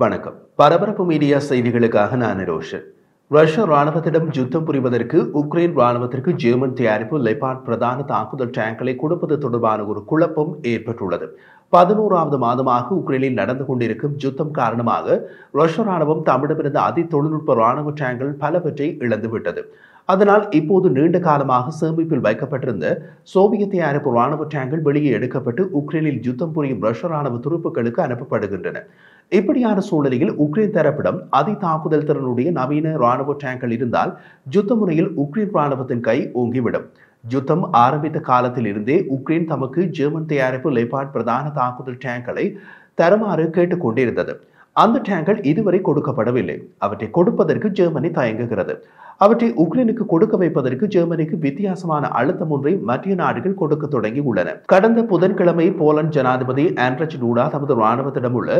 வணக்கம். பரபரப்பு மீடியா செய்திகளுக்காக நான் ரோஷன். ரஷ்ய ராணுவத்திடம் யுத்தம் புரிவதற்கு உக்ரைன் ராணுவத்திற்கு ஜெர்மன் தயாரிப்பு லெபார்ட் பிரதான தாக்குதல் டேங்களை கொடுப்பது தொடர்பான ஒரு குழப்பம் ஏற்பட்டுள்ளது. பதினோராவது மாதமாக உக்ரைனில் நடந்து கொண்டிருக்கும் யுத்தம் காரணமாக ரஷ்ய ராணுவம் தம்மிடமிருந்த அதி தொழில்நுட்ப ராணுவ டேங்கள் பலவற்றை இழந்துவிட்டது. அதனால் இப்போது நீண்ட காலமாக சேமிப்பில் வைக்கப்பட்டிருந்த சோவியத் தயாரிப்பு ராணுவ டேங்கள் வெளியே எடுக்கப்பட்டு உக்ரைனில் யுத்தம் புரியும் ரஷ்ய ராணுவ துருப்புகளுக்கு அனுப்பப்படுகின்றன. இப்படியான சூழ்நிலையில் உக்ரைன் தரப்பிடம் அதி தாக்குதல் திறனுடைய நவீன ராணுவ டேங்கள் இருந்தால் யுத்த முறையில் உக்ரைன் ராணுவத்தின் கை ஓங்கிவிடும். யுத்தம் ஆரம்பித்த காலத்தில் இருந்தே உக்ரைன் தமக்கு ஜெர்மன் தயாரிப்பு லெபார்ட் பிரதான தாக்குதல் டேங்களை தருமாறு கேட்டுக்கொண்டிருந்தது. அந்த டேங்கள் இதுவரை கொடுக்கப்படவில்லை. அவற்றை கொடுப்பதற்கு ஜெர்மனி தயங்குகிறது. அவற்றை உக்ரைனுக்கு கொடுக்க வைப்பதற்கு ஜெர்மனிக்கு வித்தியாசமான அழுத்தம் ஒன்றை மத்திய நாடுகள் கொடுக்க தொடங்கி உள்ளன கடந்த புதன்கிழமை போலந்து ஜனாதிபதி ஆண்ட்ரச் டூடா தமது ராணுவத்திடம் உள்ள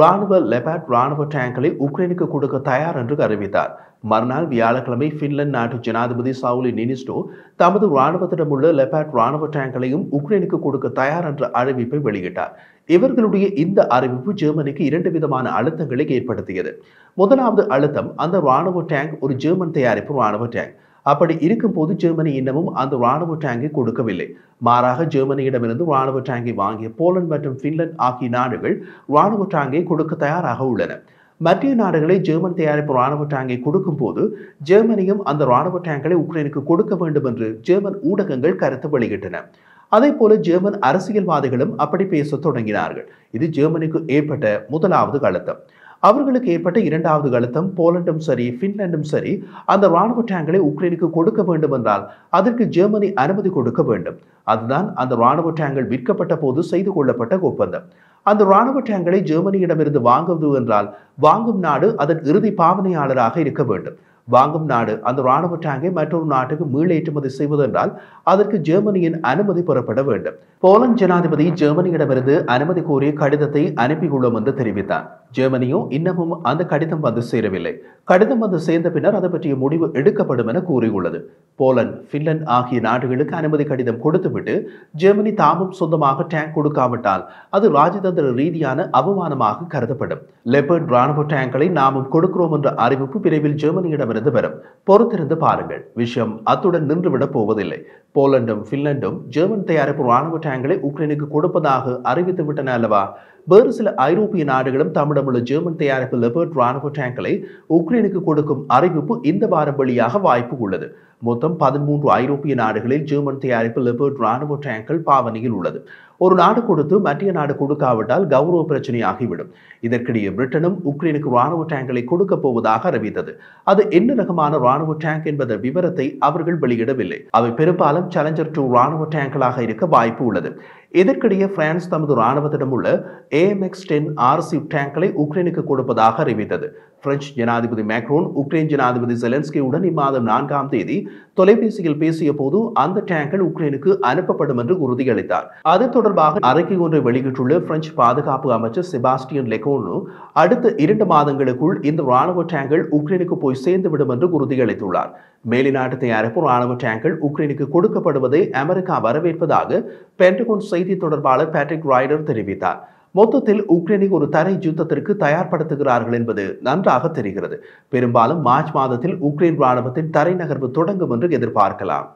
ராணுவ லெபாட் ராணுவ டேங்களை உக்ரைனுக்கு கொடுக்க தயார் என்று அறிவித்தார். மறுநாள் வியாழக்கிழமை பின்லாந்து நாட்டு ஜனாதிபதி சவுலி நினிஸ்டோ தமது ராணுவத்திடம் உள்ள லெபாட் ராணுவ டேங்களையும் உக்ரைனுக்கு கொடுக்க தயார் என்ற அறிவிப்பை வெளியிட்டார். இவர்களுடைய இந்த அறிவிப்பு ஜெர்மனிக்கு இரண்டு விதமான அழுத்தங்களை ஏற்படுத்தியது. முதலாவது அழுத்தம் அந்த ராணுவ டேங்க் ஒரு ஜெர்மன் தயாரிப்பு டேங்க் ராணுவ டேங்க் அப்படி இருக்கும்போது ஜெர்மனி இன்னமும் அந்த ராணுவ டேங்கை கொடுக்கவில்லை. மாறாக ஜெர்மனியிடமிருந்து ராணுவ டேங்கை வாங்கிய போலந்து மற்றும் பின்லாந்து ஆகிய நாடுகள் ராணுவ டேங்கை கொடுக்க தயாராக உள்ளன. மத்திய நாடுகளை ஜெர்மன் தயாரிப்பு ராணுவ டேங்கை கொடுக்கும் போது ஜெர்மனியும் அந்த ராணுவ டேங்களை உக்ரைனுக்கு கொடுக்க வேண்டும் என்று ஜெர்மன் ஊடகங்கள் கருத்து வெளியிட்டன. அதே போல ஜெர்மன் அரசியல்வாதிகளும் அப்படி பேச தொடங்கினார்கள். இது ஜெர்மனிக்கு ஏற்பட்ட முதலாவது அழுத்தம். அவர்களுக்கு ஏற்பட்ட இரண்டாவது அழுத்தம் போலண்டும் சரி பின்லாண்டும் சரி அந்த ராணுவ டேங்களை உக்ரைனுக்கு கொடுக்க வேண்டும் என்றால் அதற்கு ஜெர்மனி அனுமதி கொடுக்க வேண்டும். அதுதான் அந்த ராணுவ டேங்கள் விற்கப்பட்ட போது செய்து கொள்ளப்பட்ட ஒப்பந்தம். அந்த ராணுவ டேங்களை ஜெர்மனியிடமிருந்து வாங்குவது என்றால் வாங்கும் நாடு அதன் இறுதி பாவனையாளராக இருக்க வேண்டும். வாங்கும் நாடு அந்த ராணுவ டேங்கை மற்றொரு நாட்டுக்கு மீளேற்றுமதி செய்வதென்றால் அதற்கு ஜெர்மனியின் அனுமதி பெறப்பட வேண்டும். போலந்து ஜனாதிபதி ஜெர்மனியிடமிருந்து அனுமதி கோரிய கடிதத்தை அனுப்பியுள்ளோம் என்று தெரிவித்தார். ஜெர்மனியோ இன்னமும் அந்த கடிதம் வந்து சேரவில்லை. கடிதம் வந்து சேர்ந்த பின்னர் அது பற்றிய முடிவு எடுக்கப்படும் என கூறியுள்ளது. போலந்து பின்லாந்து ஆகிய நாடுகளுக்கு அனுமதி கடிதம் கொடுத்துவிட்டு ஜெர்மனி தாமும் சொந்தமாக டேங்க் கொடுக்காவிட்டால் அது ராஜதந்திர ரீதியான அவமானமாக கருதப்படும். லெபர்ட் ராணுவ டேங்களை நாமும் கொடுக்கிறோம் என்ற அறிவிப்பு விரைவில் ஜெர்மனியிடமிருந்து வரும். பொறுத்திருந்து பாருங்கள். விஷயம் அத்துடன் நின்றுவிடப் போவதில்லை. போலண்டும் பின்லாண்டும் ஜெர்மன் தயாரிப்பு ராணுவ டேங்களை உக்ரைனுக்கு கொடுப்பதாக அறிவித்து விட்டன அல்லவா? வேறு சில ஐரோப்பிய நாடுகளும் தமிழமுள்ள ஜெர்மன் தயாரிப்பு லெபர்ட் ராணுவ டேங்களை உக்ரைனுக்கு கொடுக்கும் அறிவிப்பு இந்த வாரம் வழியாக வாய்ப்பு உள்ளது. மொத்தம் பதிமூன்று ஐரோப்பிய நாடுகளில் ஜெர்மன் தயாரிப்பு லெபர்ட் ராணுவ டேங்கள் பாவனையில் உள்ளது. ஒரு நாடு கொடுத்து மற்ற நாடு கொடுக்காவிட்டால் கௌரவ பிரச்சனையாகிவிடும். இதற்கிடையே பிரிட்டனும் உக்ரைனுக்கு ராணுவ டேங்களை கொடுக்க போவதாக அறிவித்தது. அது என்ன ரகமான ராணுவ டேங்க் என்பத விவரத்தை அவர்கள் வெளியிடவில்லை. அவை பெரும்பாலும் சேலஞ்சர் டூ ராணுவ டேங்களாக இருக்க வாய்ப்பு உள்ளது. இதற்கிடையே பிரான்ஸ் தமது ராணுவத்திடம் உள்ள ஏஎம்எக்ஸ் டென் ஆர்சி டேங்களை உக்ரைனுக்கு கொடுப்பதாக அறிவித்தது. பிரெஞ்சு ஜனாதிபதி மேக்ரோன் உக்ரைன் ஜனாதிபதி செலன்ஸ்கியுடன் இம்மாதம் நான்காம் தேதி தொலைபேசியில் பேசிய போது அந்த டேங்கள் உக்ரைனுக்கு அனுப்பப்படும் என்று உறுதியளித்தார். அது தொடர்பாக அறிக்கை ஒன்றை வெளியிட்டுள்ள பிரெஞ்சு பாதுகாப்பு அமைச்சர் செபாஸ்டியன் லெகோனு அடுத்த இரண்டு மாதங்களுக்குள் இந்த ராணுவ டேங்கள் உக்ரைனுக்கு போய் சேர்ந்துவிடும் என்று உறுதியளித்துள்ளார். மேலிநாட்டு தயாரிப்பு ராணுவ டேங்கள் உக்ரைனுக்கு கொடுக்கப்படுவதை அமெரிக்கா வரவேற்பதாக பென்டகோன் செய்தி தொடர்பாளர் பேட்ரிக் ராய்டர் தெரிவித்தார். மொத்தத்தில் உக்ரைனை ஒரு தரை யுத்தத்திற்கு தயார்படுத்துகிறார்கள் என்பது நன்றாக தெரிகிறது. பெரும்பாலும் மார்ச் மாதத்தில் உக்ரைன் ராணுவத்தின் தரை நகர்வு தொடங்கும் என்று எதிர்பார்க்கலாம்.